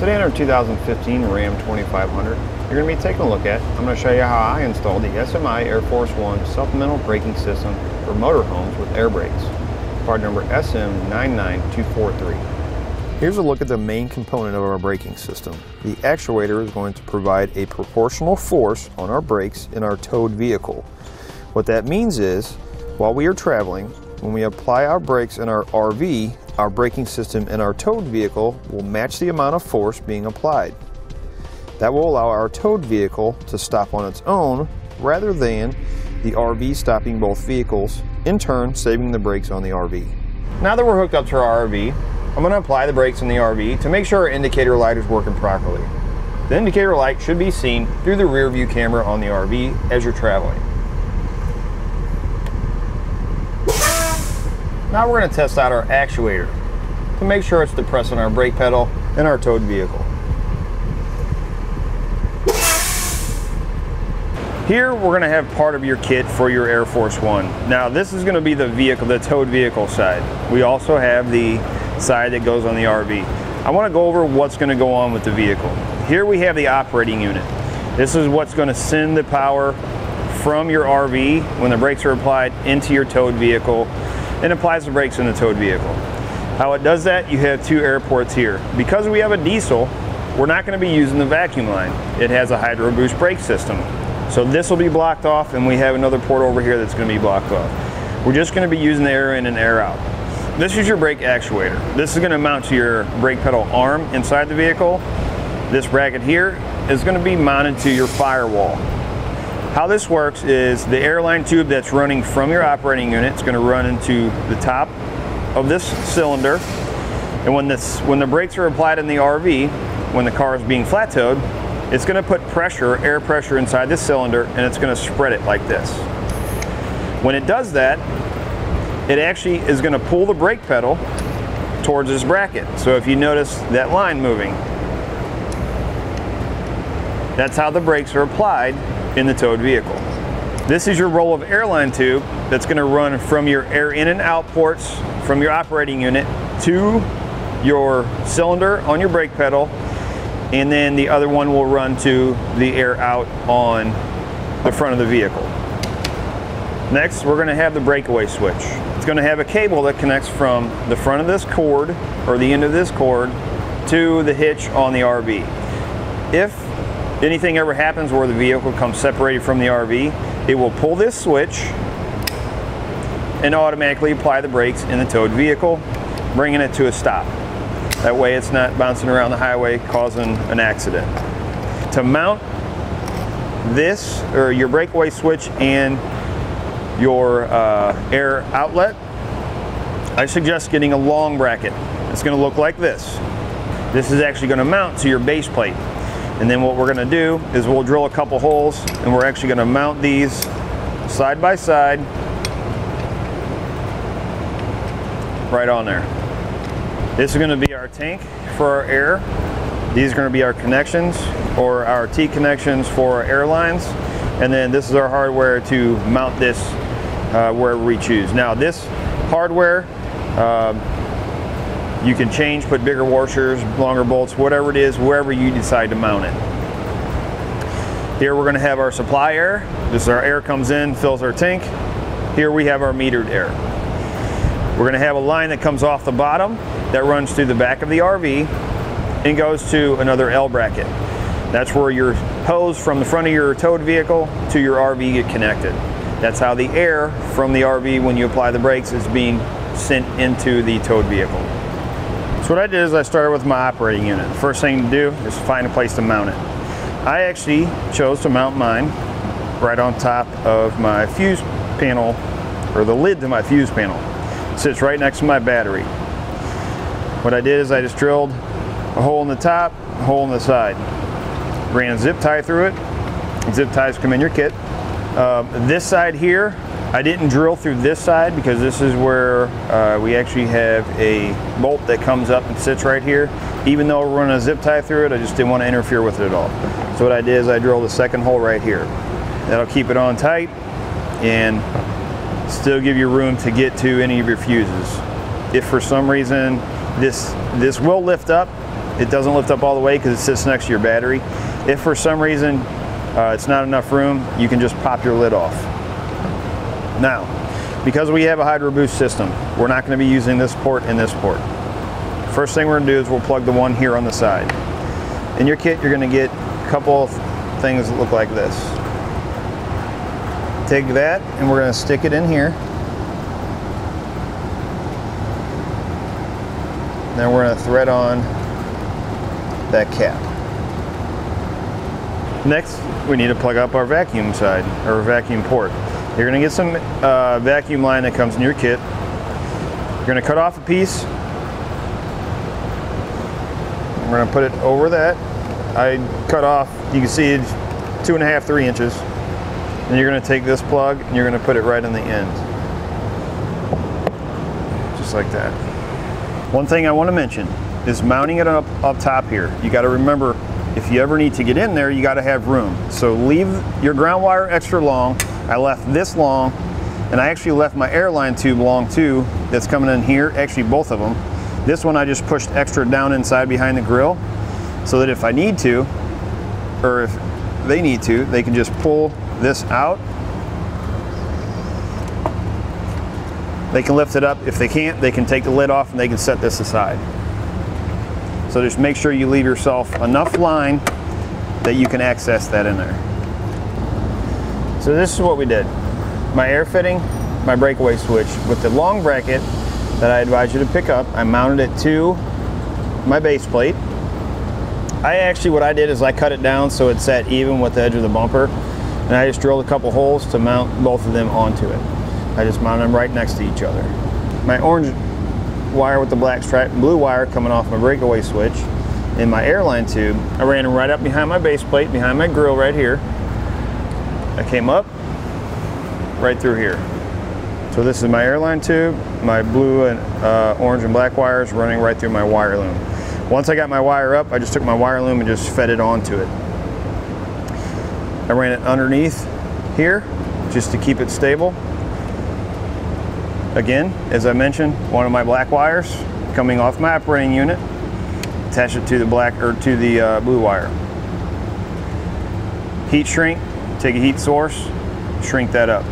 Today in our 2015 Ram 2500, you're going to be taking a look at, I'm going to show you how I installed the SMI Air Force One supplemental braking system for motorhomes with air brakes. Part number SM99243. Here's a look at the main component of our braking system. The actuator is going to provide a proportional force on our brakes in our towed vehicle. What that means is, while we are traveling, when we apply our brakes in our RV, our braking system in our towed vehicle will match the amount of force being applied. That will allow our towed vehicle to stop on its own rather than the RV stopping both vehicles, in turn saving the brakes on the RV. Now that we're hooked up to our RV, I'm going to apply the brakes in the RV to make sure our indicator light is working properly. The indicator light should be seen through the rear view camera on the RV as you're traveling. Now we're going to test out our actuator to make sure it's depressing our brake pedal in our towed vehicle. Here we're going to have part of your kit for your Air Force One. Now this is going to be the vehicle, the towed vehicle side. We also have the side that goes on the RV. I want to go over what's going to go on with the vehicle. Here we have the operating unit. This is what's going to send the power from your RV when the brakes are applied into your towed vehicle and applies the brakes in the towed vehicle. How it does that, you have two air ports here. Because we have a diesel, we're not going to be using the vacuum line. It has a hydro boost brake system. So this will be blocked off and we have another port over here that's going to be blocked off. We're just going to be using the air in and air out. This is your brake actuator. This is going to mount to your brake pedal arm inside the vehicle. This bracket here is going to be mounted to your firewall. How this works is the airline tube that's running from your operating unit is going to run into the top of this cylinder. And when, this, when the brakes are applied in the RV, when the car is being flat towed, it's going to put pressure, air pressure inside this cylinder and it's going to spread it like this. When it does that, it actually is going to pull the brake pedal towards this bracket. So if you notice that line moving, that's how the brakes are applied in the towed vehicle. This is your roll of airline tube that's going to run from your air in and out ports from your operating unit to your cylinder on your brake pedal and then the other one will run to the air out on the front of the vehicle. Next, we're going to have the breakaway switch. It's going to have a cable that connects from the front of this cord or the end of this cord to the hitch on the RV. If anything ever happens where the vehicle comes separated from the RV, it will pull this switch and automatically apply the brakes in the towed vehicle, bringing it to a stop. That way it's not bouncing around the highway causing an accident. To mount this or your breakaway switch and your uh, air outlet, I suggest getting a long bracket. It's going to look like this. This is actually going to mount to your base plate. And then what we're gonna do is we'll drill a couple holes and we're actually gonna mount these side by side right on there. This is gonna be our tank for our air. These are gonna be our connections or our T connections for our airlines. And then this is our hardware to mount this uh, wherever we choose. Now this hardware, um, you can change, put bigger washers, longer bolts, whatever it is, wherever you decide to mount it. Here we're going to have our supply air. This is our air comes in, fills our tank. Here we have our metered air. We're going to have a line that comes off the bottom that runs through the back of the RV and goes to another L bracket. That's where your hose from the front of your towed vehicle to your RV get connected. That's how the air from the RV when you apply the brakes is being sent into the towed vehicle. So what I did is I started with my operating unit. The first thing to do is find a place to mount it. I actually chose to mount mine right on top of my fuse panel, or the lid to my fuse panel. It sits right next to my battery. What I did is I just drilled a hole in the top, a hole in the side. Ran a zip tie through it. Zip ties come in your kit. Um, this side here, I didn't drill through this side because this is where uh, we actually have a bolt that comes up and sits right here. Even though we're running a zip tie through it, I just didn't want to interfere with it at all. So what I did is I drilled a second hole right here. That'll keep it on tight and still give you room to get to any of your fuses. If for some reason this, this will lift up It doesn't lift up all the way because it sits next to your battery. If for some reason uh, it's not enough room, you can just pop your lid off. Now, because we have a Hydro Boost system, we're not going to be using this port and this port. First thing we're going to do is we'll plug the one here on the side. In your kit, you're going to get a couple of things that look like this. Take that and we're going to stick it in here. Then we're going to thread on that cap. Next, we need to plug up our vacuum side, or vacuum port. You're going to get some uh, vacuum line that comes in your kit. You're going to cut off a piece. We're to put it over that. I cut off, you can see two and a half, three inches. And you're going to take this plug and you're going to put it right on the end. Just like that. One thing I want to mention is mounting it up, up top here. You got to remember if you ever need to get in there, you got to have room. So leave your ground wire extra long. I left this long, and I actually left my airline tube long too, that's coming in here, actually both of them. This one I just pushed extra down inside behind the grill, so that if I need to, or if they need to, they can just pull this out. They can lift it up. If they can't, they can take the lid off and they can set this aside. So just make sure you leave yourself enough line that you can access that in there. So this is what we did. My air fitting, my breakaway switch with the long bracket that I advise you to pick up. I mounted it to my base plate. I actually, what I did is I cut it down so it sat even with the edge of the bumper. And I just drilled a couple holes to mount both of them onto it. I just mounted them right next to each other. My orange wire with the black stripe, blue wire coming off my breakaway switch in my airline tube. I ran them right up behind my base plate, behind my grill right here. I came up right through here. So this is my airline tube, my blue and uh, orange and black wires running right through my wire loom. Once I got my wire up, I just took my wire loom and just fed it onto it. I ran it underneath here just to keep it stable. Again, as I mentioned, one of my black wires coming off my operating unit, attach it to the black or to the uh, blue wire. Heat shrink, take a heat source, shrink that up.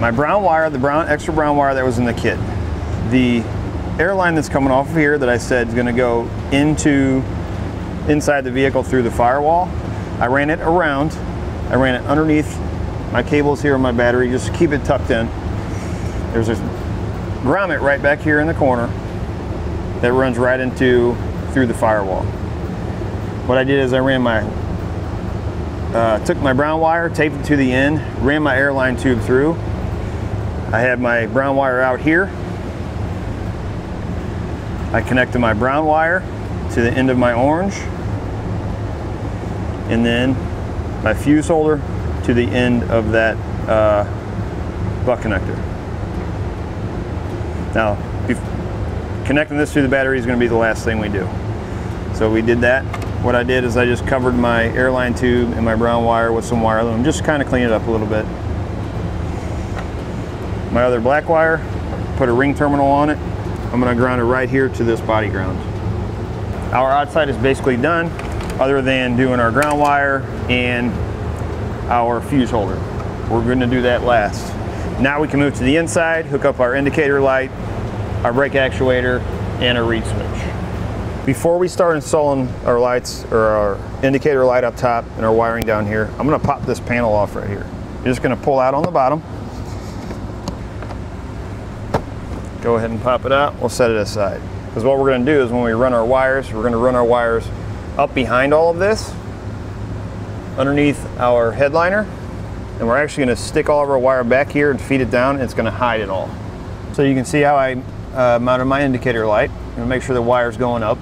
My brown wire, the brown extra brown wire that was in the kit, the airline that's coming off of here that I said is going to go into inside the vehicle through the firewall. I ran it around. I ran it underneath my cables here on my battery just to keep it tucked in. There's a grommet right back here in the corner that runs right into through the firewall. What I did is I ran my uh, took my brown wire, taped it to the end, ran my airline tube through. I had my brown wire out here. I connected my brown wire to the end of my orange and then my fuse holder to the end of that uh, butt connector. Now, connecting this to the battery is going to be the last thing we do. So we did that. What I did is I just covered my airline tube and my brown wire with some wire loom, just kind of clean it up a little bit. My other black wire, put a ring terminal on it. I'm going to ground it right here to this body ground. Our outside is basically done, other than doing our ground wire and our fuse holder. We're going to do that last. Now we can move to the inside, hook up our indicator light, our brake actuator, and a reed switch. Before we start installing our lights or our indicator light up top and our wiring down here, I'm gonna pop this panel off right here. You're just gonna pull out on the bottom. Go ahead and pop it out, we'll set it aside. Because what we're gonna do is when we run our wires, we're gonna run our wires up behind all of this, underneath our headliner, and we're actually going to stick all of our wire back here and feed it down and it's going to hide it all. So you can see how I uh, mounted my indicator light and make sure the wire's going up.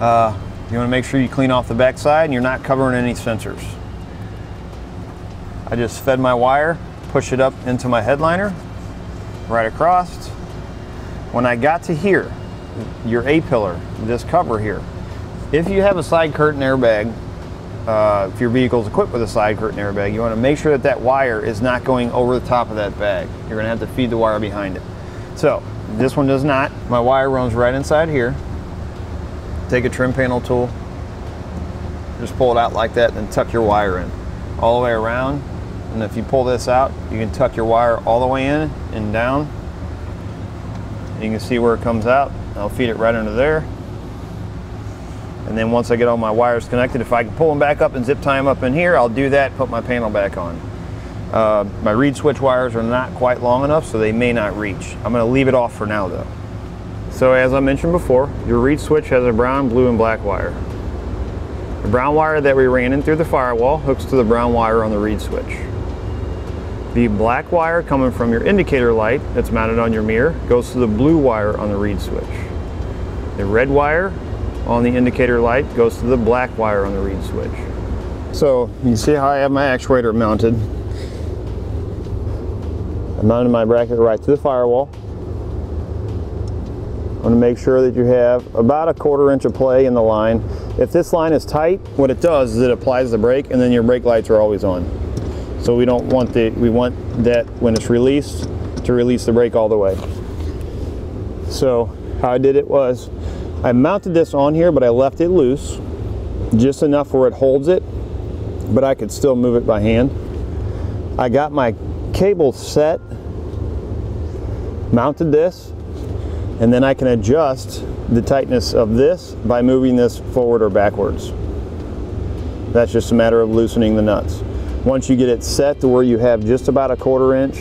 Uh, you want to make sure you clean off the back side and you're not covering any sensors. I just fed my wire, push it up into my headliner, right across. When I got to here, your A-pillar, this cover here, if you have a side curtain airbag, uh, if your vehicle is equipped with a side curtain airbag, you want to make sure that that wire is not going over the top of that bag. You're going to have to feed the wire behind it. So this one does not. My wire runs right inside here. Take a trim panel tool, just pull it out like that, and tuck your wire in all the way around. And if you pull this out, you can tuck your wire all the way in and down. You can see where it comes out. I'll feed it right under there. And then once I get all my wires connected, if I can pull them back up and zip tie them up in here, I'll do that, put my panel back on. Uh, my reed switch wires are not quite long enough, so they may not reach. I'm gonna leave it off for now though. So as I mentioned before, your reed switch has a brown, blue, and black wire. The brown wire that we ran in through the firewall hooks to the brown wire on the reed switch. The black wire coming from your indicator light that's mounted on your mirror goes to the blue wire on the reed switch. The red wire on the indicator light goes to the black wire on the reed switch. So you see how I have my actuator mounted. I mounted my bracket right to the firewall. Want to make sure that you have about a quarter inch of play in the line. If this line is tight, what it does is it applies the brake and then your brake lights are always on. So we don't want the, we want that when it's released to release the brake all the way. So how I did it was I mounted this on here, but I left it loose, just enough where it holds it, but I could still move it by hand. I got my cable set, mounted this, and then I can adjust the tightness of this by moving this forward or backwards. That's just a matter of loosening the nuts. Once you get it set to where you have just about a quarter inch,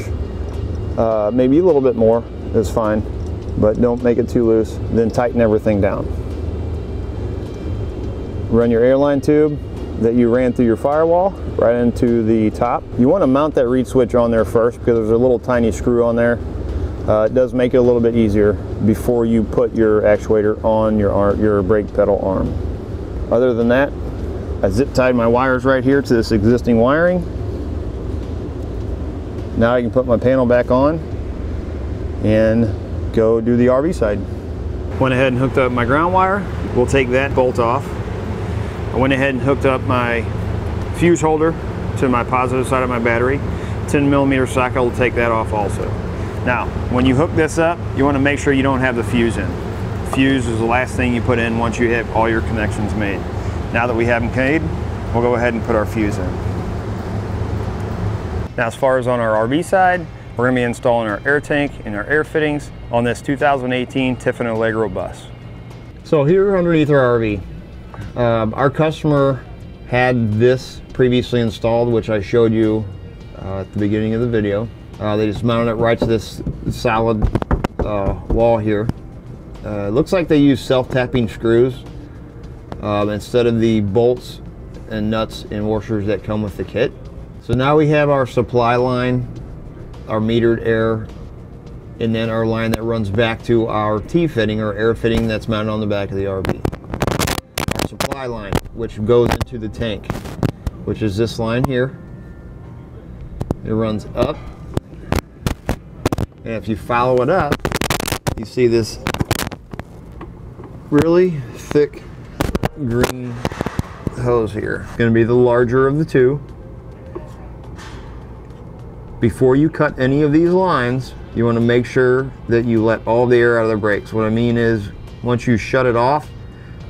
uh, maybe a little bit more is fine but don't make it too loose. Then tighten everything down. Run your airline tube that you ran through your firewall right into the top. You want to mount that reed switch on there first because there's a little tiny screw on there. Uh, it does make it a little bit easier before you put your actuator on your, arm, your brake pedal arm. Other than that, I zip tied my wires right here to this existing wiring. Now I can put my panel back on and go do the RV side. Went ahead and hooked up my ground wire. We'll take that bolt off. I went ahead and hooked up my fuse holder to my positive side of my battery. 10 millimeter socket will take that off also. Now, when you hook this up, you want to make sure you don't have the fuse in. Fuse is the last thing you put in once you have all your connections made. Now that we have them made, we'll go ahead and put our fuse in. Now, as far as on our RV side, we're going to be installing our air tank and our air fittings on this 2018 Tiffin Allegro bus. So here underneath our RV, um, our customer had this previously installed, which I showed you uh, at the beginning of the video. Uh, they just mounted it right to this solid uh, wall here. Uh, looks like they use self-tapping screws um, instead of the bolts and nuts and washers that come with the kit. So now we have our supply line our metered air, and then our line that runs back to our T-fitting or air fitting that's mounted on the back of the RV. Our supply line, which goes into the tank, which is this line here. It runs up, and if you follow it up, you see this really thick green hose here. It's going to be the larger of the two before you cut any of these lines, you want to make sure that you let all the air out of the brakes. What I mean is, once you shut it off,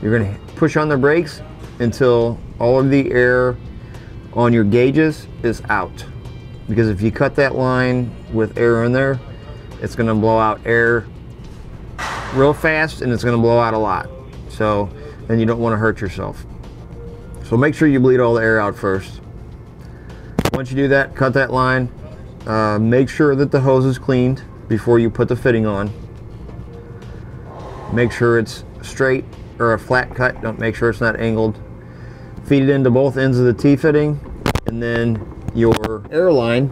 you're going to push on the brakes until all of the air on your gauges is out. Because if you cut that line with air in there, it's going to blow out air real fast and it's going to blow out a lot. So then you don't want to hurt yourself. So make sure you bleed all the air out first. Once you do that, cut that line, uh, make sure that the hose is cleaned before you put the fitting on. Make sure it's straight or a flat cut. Don't make sure it's not angled. Feed it into both ends of the T-fitting and then your air line,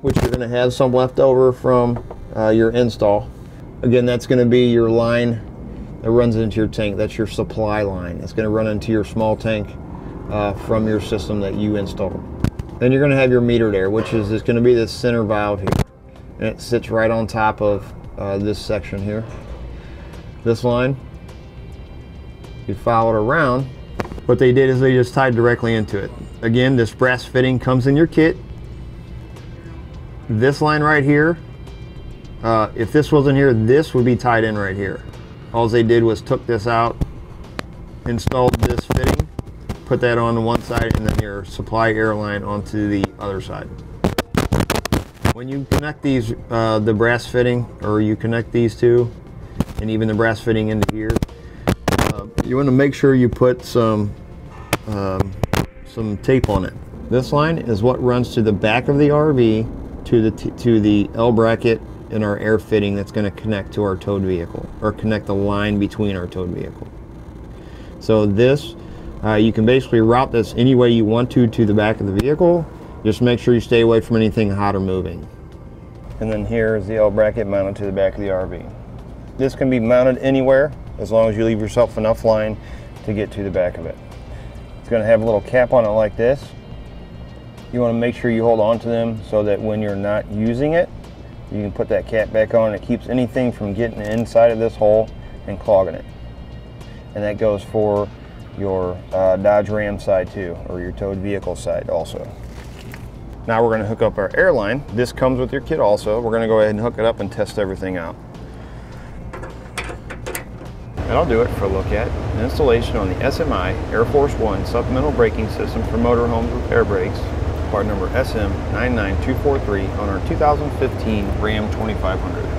which you're going to have some left over from uh, your install. Again, that's going to be your line that runs into your tank. That's your supply line. It's going to run into your small tank uh, from your system that you installed. Then you're going to have your meter there, which is, is going to be this center valve here. And it sits right on top of uh, this section here. This line, you follow it around. What they did is they just tied directly into it. Again, this brass fitting comes in your kit. This line right here, uh, if this wasn't here, this would be tied in right here. All they did was took this out installed this fitting, put that on the one side and then your supply air line onto the other side. When you connect these, uh, the brass fitting, or you connect these two, and even the brass fitting into here, uh, you want to make sure you put some um, some tape on it. This line is what runs to the back of the RV to the to the L bracket in our air fitting that's going to connect to our towed vehicle or connect the line between our towed vehicle. So this, uh, you can basically route this any way you want to to the back of the vehicle. Just make sure you stay away from anything hot or moving. And then here is the L bracket mounted to the back of the RV. This can be mounted anywhere as long as you leave yourself enough line to get to the back of it. It's going to have a little cap on it like this. You want to make sure you hold on to them so that when you're not using it, you can put that cap back on. It keeps anything from getting inside of this hole and clogging it. And that goes for your uh, Dodge Ram side too, or your towed vehicle side also. Now we're going to hook up our airline. This comes with your kit also. We're going to go ahead and hook it up and test everything out. And I'll do it for a look at an installation on the SMI Air Force One supplemental braking system for motorhomes with air brakes, part number SM99243 on our 2015 Ram 2500.